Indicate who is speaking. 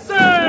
Speaker 1: Jefferson!